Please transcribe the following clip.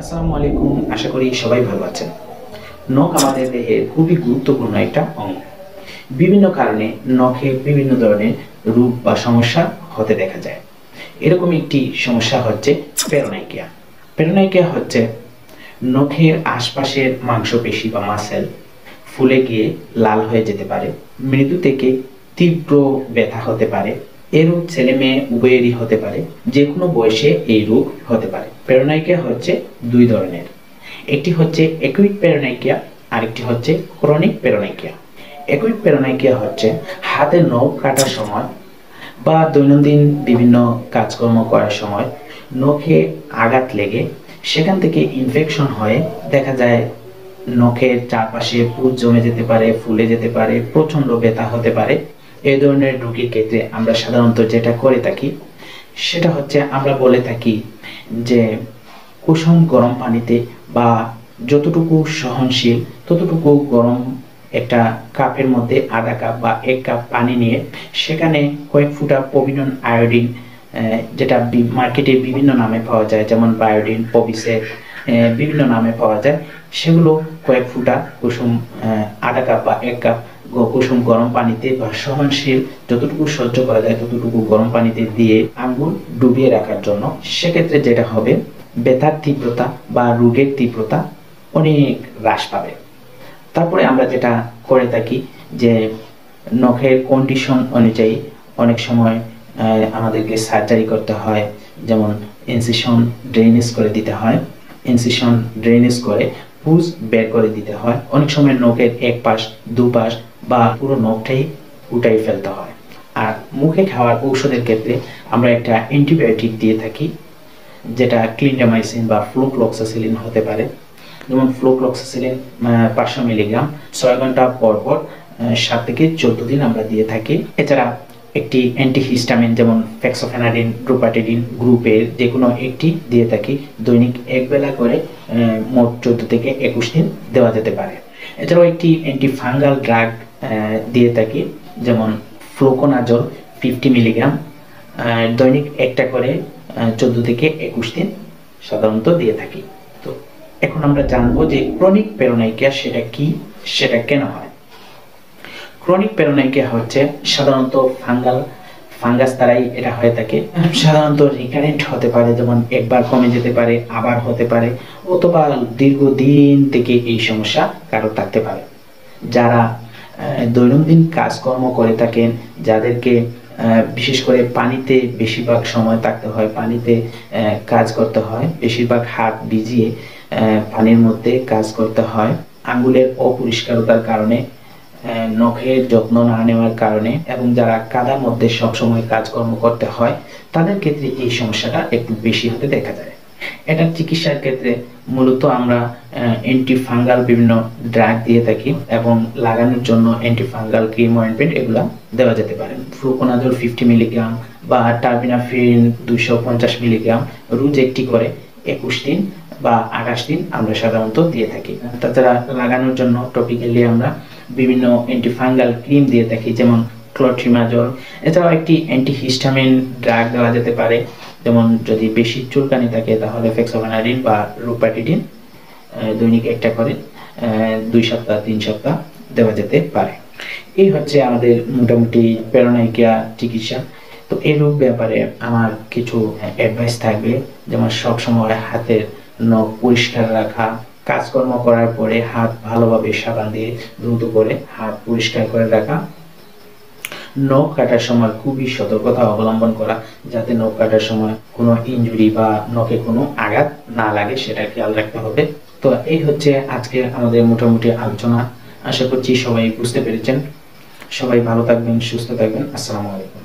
আসসালামু আলাইকুম আশা করি সবাই ভালো আছেন। নখ আমাদের দেহের খুবই গুরুত্বপূর্ণ একটা অঙ্গ। বিভিন্ন কারণে নখে বিভিন্ন ধরনের রূপ বা সমস্যা হতে দেখা যায়। এরকম একটি সমস্যা হচ্ছে পেরোনাইকিয়া। পেরোনাইকিয়া হচ্ছে নখের আশপাশের মাংসপেশি বা মাসেল ফুলে গিয়ে লাল হয়ে যেতে পারে, মৃদু থেকে তীব্র ব্যথা হতে পারে এই রোগ ছেলে মেয়ে উভয়েরই হতে পারে, যে কোনো বয়সে এই রোগ হতে পারে। পেরোনাইকিয়া হচ্ছে দুই ধরনের। একটি হচ্ছে একুইক পেরোনাইকিয়া, আরেকটি হচ্ছে ক্রনিক পেরোনাইকিয়া। একুইক পেরোনাইকিয়া হচ্ছে হাতে নখ কাটার সময় বা দৈনন্দিন বিভিন্ন কাজকর্ম করার সময় নখে আঘাত লেগে সেখান থেকে ইনফেকশন হয়ে দেখা যায় নখের চারপাশে পুজ জমে যেতে পারে, ফুলে যেতে পারে, প্রচণ্ড ব্যথা হতে পারে। এই ধরনের রোগীর ক্ষেত্রে আমরা সাধারণত যেটা করে থাকি, সেটা হচ্ছে আমরা বলে থাকি যে কুসুম গরম পানিতে বা যতটুকু সহনশীল, ততটুকু গরম একটা কাপের মধ্যে আধা কাপ বা এক কাপ পানি নিয়ে সেখানে কয়েক ফুটা পবিনন আয়োডিন যেটা মার্কেটে বিভিন্ন নামে পাওয়া যায়, যেমন বায়োডিন পবিসেট বিভিন্ন নামে পাওয়া যায়, সেগুলো কয়েক ফুটা কুসুম আধা কাপ বা এক কাপ কুসুম গরম পানিতে বা সহনশীল যতটুকু সহ্য করা যায় ততটুকু গরম পানিতে দিয়ে আঙ্গুল ডুবিয়ে রাখার জন্য সেক্ষেত্রে যেটা হবে, ব্যথার তীব্রতা বা রোগের তীব্রতা অনেক হ্রাস পাবে। তারপরে আমরা যেটা করে থাকি যে নখের কন্ডিশন অনুযায়ী অনেক সময় আমাদেরকে সার্জারি করতে হয়, যেমন ইনসিশন ড্রেনেজ করে দিতে হয় ইনসিশন ড্রেনেজ করে পুজ বের করে দিতে হয়। অনেক সময় নখের এক পাশ দু পাশ বা পুরো নখটাই উঠাই ফেলতে হয়। আর মুখে খাওয়ার ঔষধের ক্ষেত্রে আমরা একটা অ্যান্টিবায়োটিক দিয়ে থাকি, যেটা ক্লিনডামাইসিন বা ফ্লুক্লক্সাসিলিন হতে পারে। যেমন ফ্লুক্লক্সাসিলিন পাঁচশো মিলিগ্রাম ছয় ঘণ্টা পর পর সাত থেকে চোদ্দ দিন আমরা দিয়ে থাকি। এছাড়া একটি অ্যান্টিহিস্টামিন যেমন ফ্যাক্সোফেনাডিন ড্রোপাটিডিন গ্রুপের যে কোনো একটি দিয়ে থাকি। দৈনিক এক বেলা করে মোট চোদ্দ থেকে একুশ দিন দেওয়া যেতে পারে। এছাড়াও একটি অ্যান্টিফাঙ্গাল ড্রাগ দিয়ে থাকি, যেমন ফ্লোকোনাজল ফিফটি মিলিগ্রাম দৈনিক একটা করে চোদ্দ থেকে একুশ দিন সাধারণত দিয়ে থাকি। তো এখন আমরা জানব যে ক্রনিক পেরোনাইকিয়া সেটা কি, সেটা কেন হয়? ক্রনিক পেরোনাইকিয়া হচ্ছে সাধারণত ফাঙ্গাল ফাঙ্গাস দ্বারাই এটা হয়ে থাকে। সাধারণত রিকারেন্ট হতে পারে, যেমন একবার কমে যেতে পারে, আবার হতে পারে, অথবা দীর্ঘদিন থেকে এই সমস্যা কারও থাকতে পারে। যারা দৈনন্দিন কাজকর্ম করে থাকেন, যাদেরকে বিশেষ করে পানিতে বেশিরভাগ সময় থাকতে হয়, পানিতে কাজ করতে হয়। বেশিরভাগ হাত ভিজিয়ে পানির মধ্যে কাজ করতে হয়। আঙ্গুলের অপরিষ্কারতার কারণে নখের যত্ন না নেওয়ার কারণে এবং যারা কাদার মধ্যে সবসময় কাজকর্ম করতে হয়, তাদের ক্ষেত্রে এই সমস্যাটা একটু বেশি হতে দেখা যায়। এটার চিকিৎসার ক্ষেত্রে মূলত আমরা অ্যান্টিফাঙ্গাল বিভিন্ন ড্রাগ দিয়ে থাকি এবং লাগানোর জন্য অ্যান্টিফাঙ্গাল ক্রিম অয়েন্টমেন্ট এগুলো দেওয়া যেতে পারে। ফ্লুকোনাজল ফিফটি মিলিগ্রাম বা টার্বিনাফিন দুইশো পঞ্চাশ মিলিগ্রাম রোজ একটি করে একুশ দিন বা আঠাশ দিন আমরা সাধারণত দিয়ে থাকি। তাছাড়া লাগানোর জন্য টপিক্যালি আমরা বিভিন্ন অ্যান্টিফাঙ্গাল ক্রিম দিয়ে থাকি, যেমন ক্লোট্রিমাজল এছাড়াও একটি অ্যান্টিহিস্টামিন ড্রাগ দেওয়া যেতে পারে যেমন যদি বেশি চুলকানি থাকে, তাহলে ফেক্সোভেনাডিন বা রুপাটিডিন দৈনিক একটা করে দুই সপ্তাহ, তিন সপ্তাহ দেওয়া যেতে পারে। এই হচ্ছে আমাদের মোটামুটি প্রেরণাইকিয়া চিকিৎসা। তো এই রোগ ব্যাপারে আমার কিছু অ্যাডভাইস থাকবে, যেমন সবসময় হাতের নখ পরিষ্কার রাখা, কাজকর্ম করার পরে হাত ভালোভাবে সাবান দিয়ে দ্রুত করে হাত পরিষ্কার করে রাখা নখ কাটার সময় খুবই সতর্কতা অবলম্বন করা, যাতে নখ কাটার সময় কোনো ইঞ্জুরি বা নখে কোনো আঘাত না লাগে, সেটা খেয়াল রাখতে হবে। তো এই হচ্ছে আজকে আমাদের মোটামুটি আলোচনা। আশা করছি সবাই বুঝতে পেরেছেন। সবাই ভালো থাকবেন, সুস্থ থাকবেন। আসসালামু আলাইকুম।